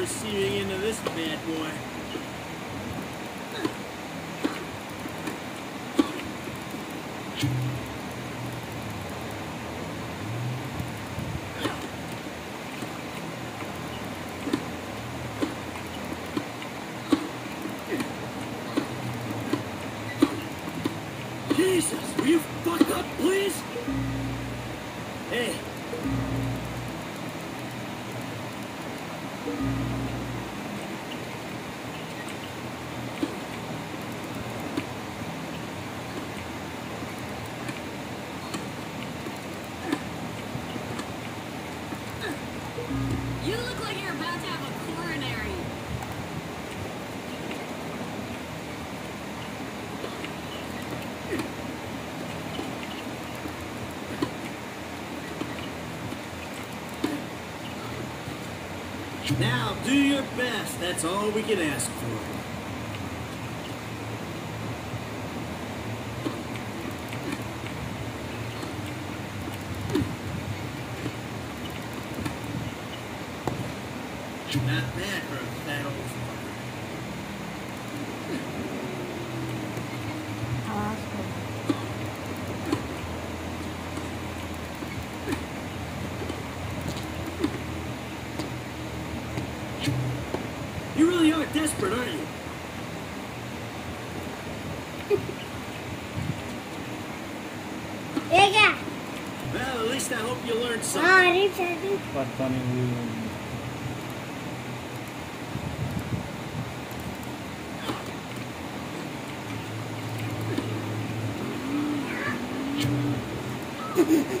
receiving end of this bad boy. Jesus, will you fuck up, please? Hey. You Now, do your best. That's all we can ask for. Not bad for a fat old You really are desperate, aren't you? yeah. Well, at least I hope you learned something. Ah, it's funny. Thank you.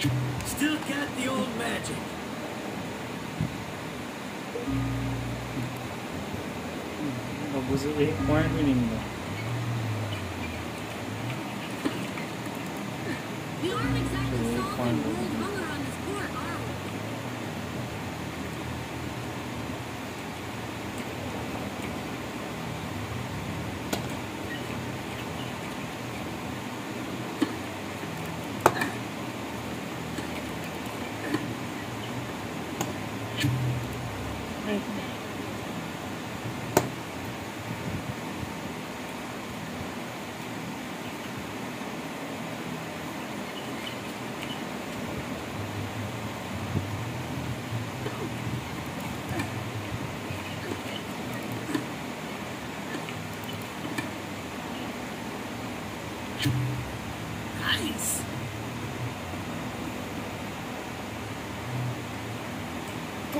Still got the old magic. Babuzu da recorda, linda. You aren't exactly solving world hunger.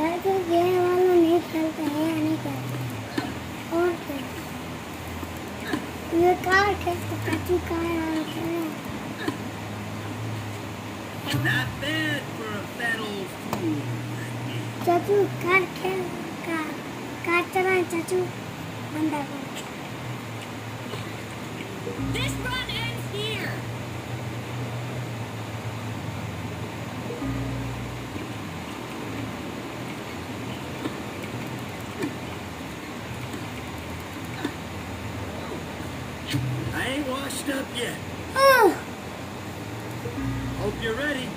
है तो वाला नहीं खेलते हैं, या नहीं और ये कार खेलते काची कार वाला खेल चाचू, कार खेल का कार चला चाचू। अंदर This brother I ain't washed up yet. Hope you're ready.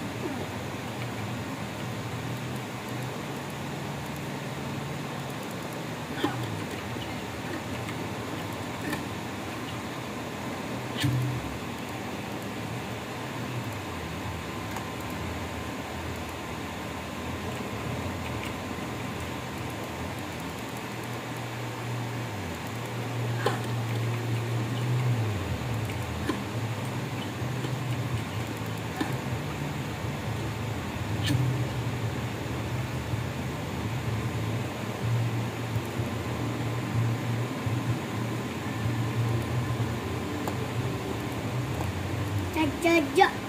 Jaja.